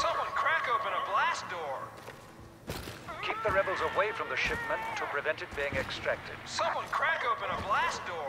Someone crack open a blast door. Keep the rebels away from the shipment to prevent it being extracted. Someone crack open a blast door.